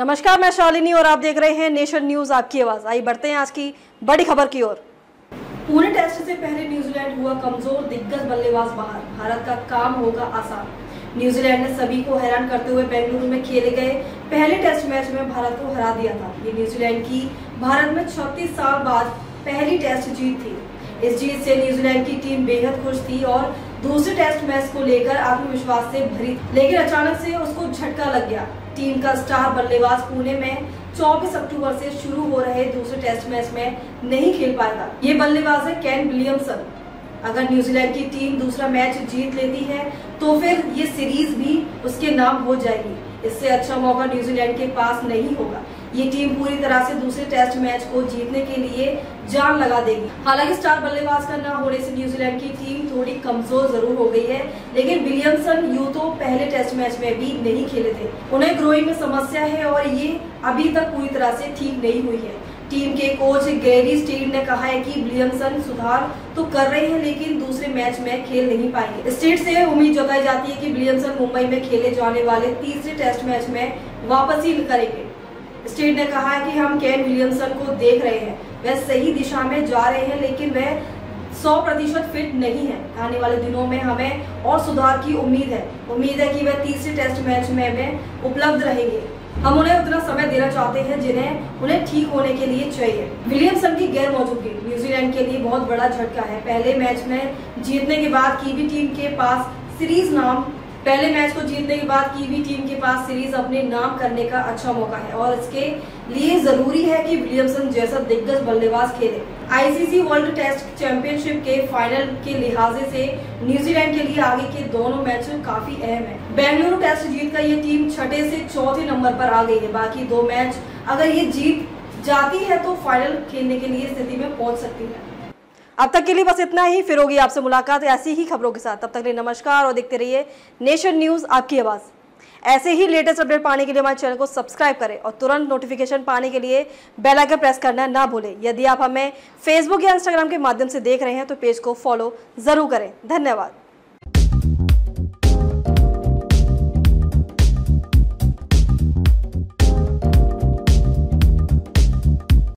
नमस्कार, मैं शालिनी और आप देख रहे हैं नेशन न्यूज़। आपकी आवाज़ आई, बढ़ते हैं आज की बड़ी खबर की ओर। पुणे टेस्ट से पहले न्यूजीलैंड हुआ कमज़ोर, दिग्गज बल्लेबाज बाहर। भारत का काम होगा आसान। न्यूजीलैंड ने सभी को हैरान करते हुए बेंगलुरु में खेले गए पहले टेस्ट मैच में भारत को हरा दिया था। ये न्यूजीलैंड की भारत में 36 साल बाद पहली टेस्ट जीत थी। इस जीत से न्यूजीलैंड की टीम बेहद खुश थी और दूसरे टेस्ट मैच को लेकर आत्मविश्वास से भरी, लेकिन अचानक से उसको झटका लग गया। टीम का स्टार बल्लेबाज पुणे में 24 अक्टूबर से शुरू हो रहे दूसरे टेस्ट मैच में नहीं खेल पाएगा ये बल्लेबाज है कैन विलियमसन। अगर न्यूजीलैंड की टीम दूसरा मैच जीत लेती है तो फिर ये सीरीज़ भी उसके नाम हो जाएगी। इससे अच्छा मौका न्यूजीलैंड के पास नहीं होगा। ये टीम पूरी तरह से दूसरे टेस्ट मैच को जीतने के लिए जान लगा देगी। हालाँकि स्टार बल्लेबाज का न होने से न्यूजीलैंड की टीम थोड़ी कमज़ोर ज़रूर हो गई है, लेकिन विलियमसन यू तो पहले टेस्ट मैच में भी नहीं खेले थे। उन्हें ग्रोइंग में समस्या है और ये अभी तक पूरी तरह से ठीक नहीं हुई है। टीम के कोच गैरी स्टेट ने कहा है कि विलियमसन सुधार तो कर रहे हैं, लेकिन दूसरे मैच में खेल नहीं पाएँगे। स्टेट से उम्मीद जताई जाती है कि विलियमसन मुंबई में खेले जाने वाले तीसरे टेस्ट मैच में वापसी करेंगे। स्टेट ने कहा है कि हम केन विलियमसन को देख रहे हैं। वह सही दिशा में जा रहे हैं लेकिन वह 100 प्रतिशत फिट नहीं है। आने वाले दिनों में हमें और सुधार की उम्मीद है। उम्मीद है कि वह तीसरे टेस्ट मैच में, में उपलब्ध रहेंगे। हम उन्हें उतना समय देना चाहते हैं जिन्हें उन्हें ठीक होने के लिए चाहिए। विलियमसन की गैर मौजूदगी न्यूजीलैंड के लिए बहुत बड़ा झटका है। पहले मैच में जीतने के बाद की भी टीम के पास सीरीज़ नाम पहले मैच को जीतने के बाद कीवी टीम के पास सीरीज़ अपने नाम करने का अच्छा मौका है और इसके लिए ज़रूरी है कि विलियमसन जैसा दिग्गज बल्लेबाज खेले। आईसीसी वर्ल्ड टेस्ट चैंपियनशिप के फाइनल के लिहाजे से न्यूजीलैंड के लिए आगे के दोनों मैच काफ़ी अहम है। बेंगलुरु टेस्ट जीत कर ये टीम छठे से चौथे नंबर पर आ गई है। बाकी दो मैच अगर ये जीत जाती है तो फाइनल खेलने के लिए स्थिति में पहुँच सकती है। अब तक के लिए बस इतना ही। फिर होगी आपसे मुलाकात ऐसी ही खबरों के साथ। तब तक लिए नमस्कार और देखते रहिए नेशन न्यूज़ आपकी आवाज़। ऐसे ही लेटेस्ट अपडेट पाने के लिए हमारे चैनल को सब्सक्राइब करें और तुरंत नोटिफिकेशन पाने के लिए बेल आइकन प्रेस करना ना भूलें। यदि आप हमें फेसबुक या इंस्टाग्राम के माध्यम से देख रहे हैं तो पेज को फॉलो ज़रूर करें। धन्यवाद।